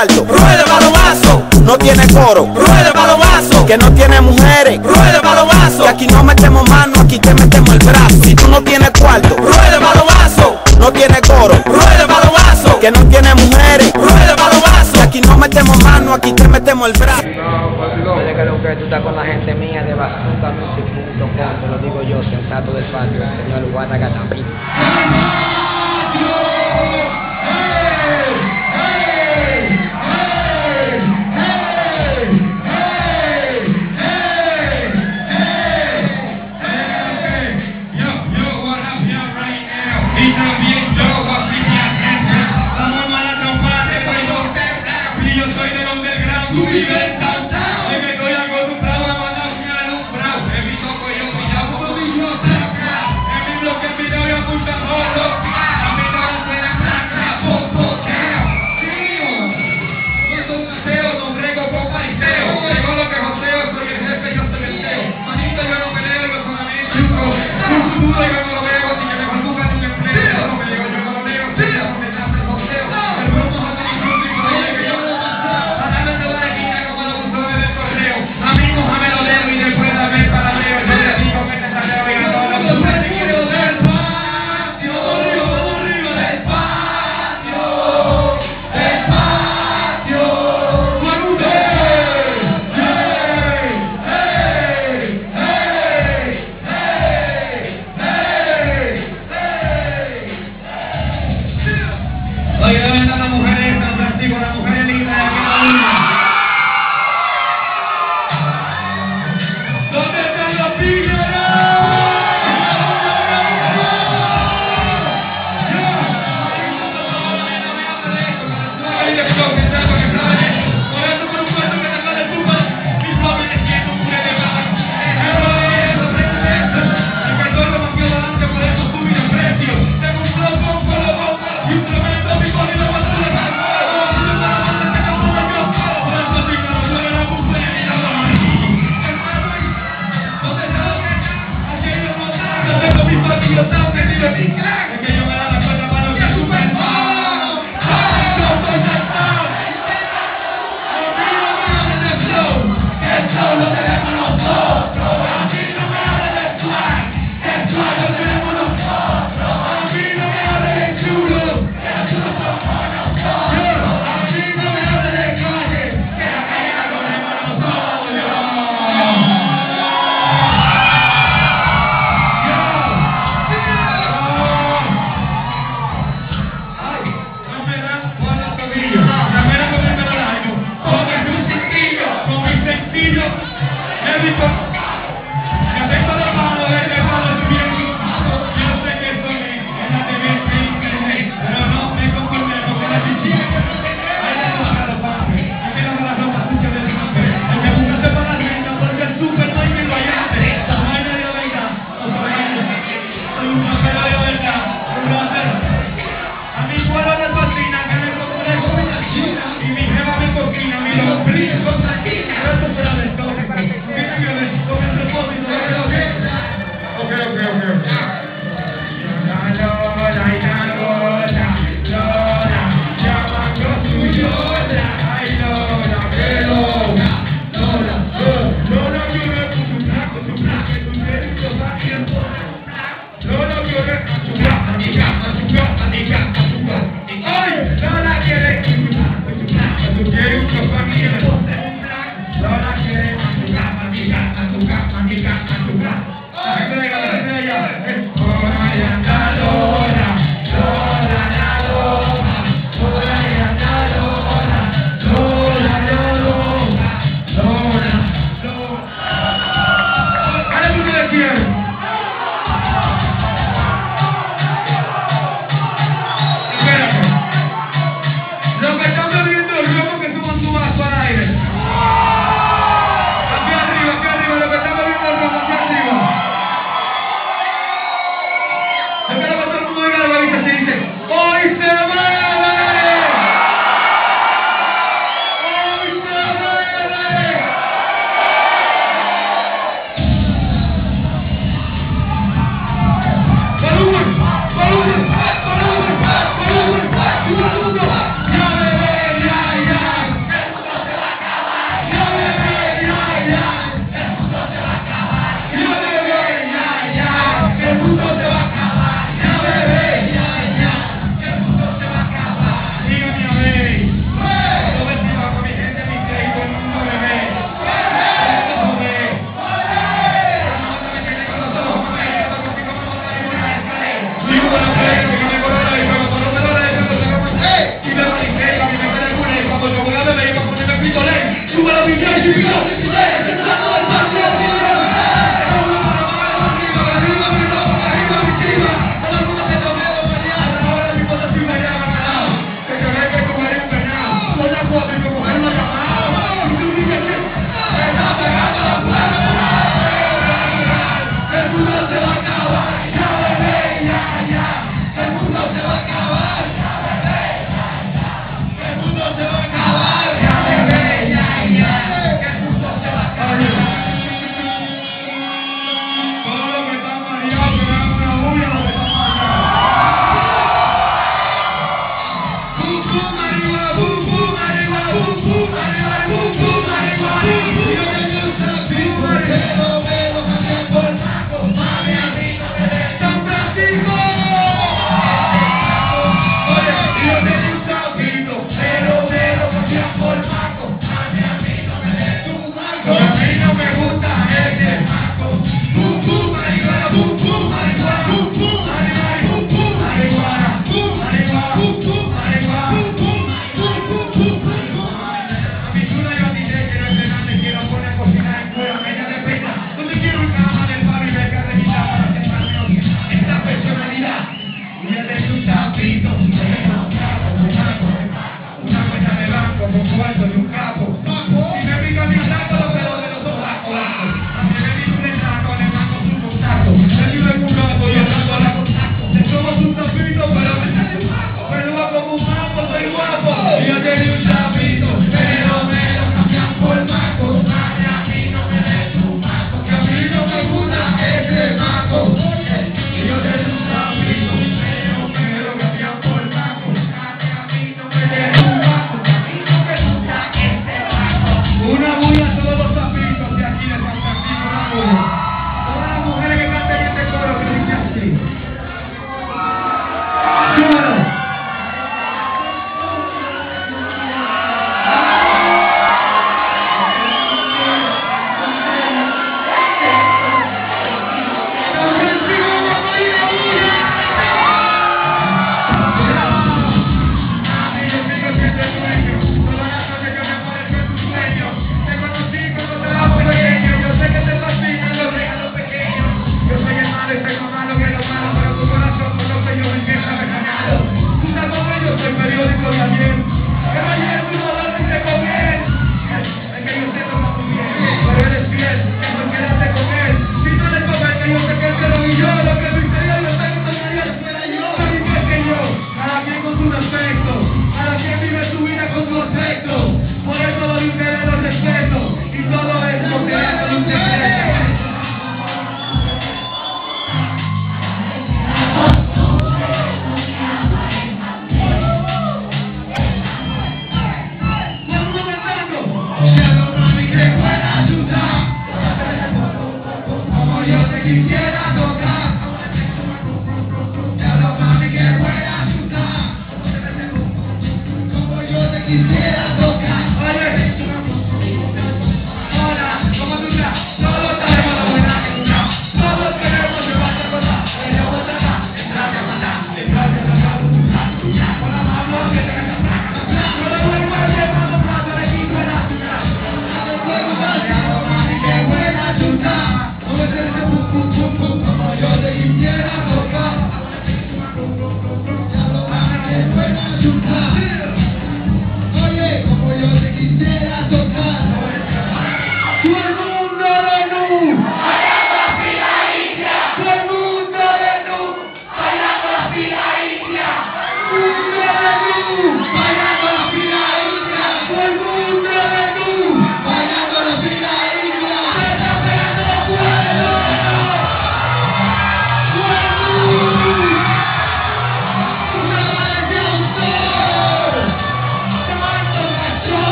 cuarto, ruede balobazo, no tiene coro, ruede balobazo, que no tiene mujeres, ruede balobazo, que aquí no metemos mano, aquí te metemos el brazo. Si tú no tienes cuarto, ruede balobazo, no tiene coro, ruede balobazo, que no tiene mujeres, ruede balobazo, que aquí no metemos mano, aquí te metemos el brazo. Desde que lo que tú estás con la gente mía de bazookamusic.com, te lo digo yo, sensato del patio, el señor Guatacatamí. Because you're going to it's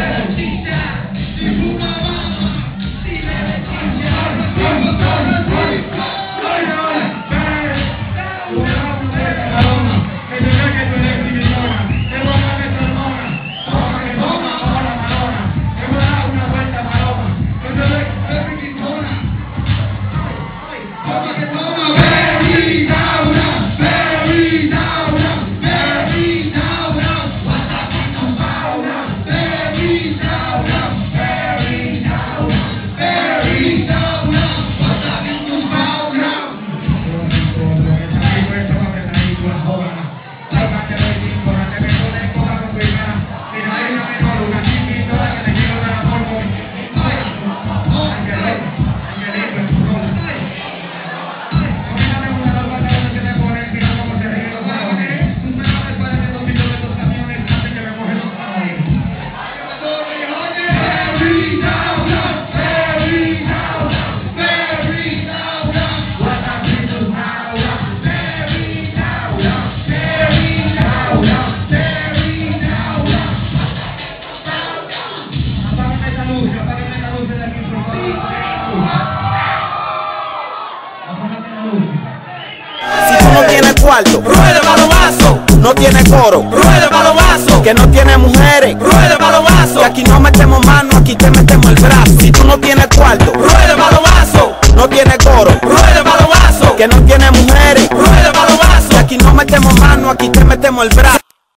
Santista Si tú no tienes cuarto, ruede para los vasos. No tienes coro, ruede para los vasos. Que no tienes mujeres, ruede para los vasos. Que aquí no metemos mano, aquí te metemos el brazo. Si tú no tienes cuarto, ruede para los vasos. No tienes coro, ruede para los vasos. Que no tienes mujeres, ruede para los vasos. Que aquí no metemos mano, aquí te metemos el brazo.